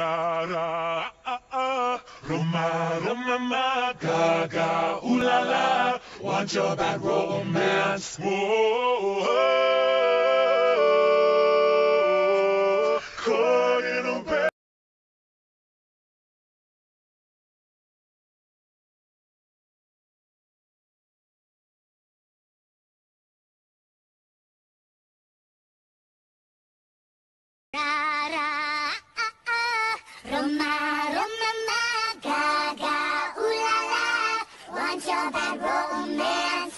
ra ra ah, ah. Roma, Roma, ma, gaga, ooh la la. Want your bad romance? Whoa, your bad romance.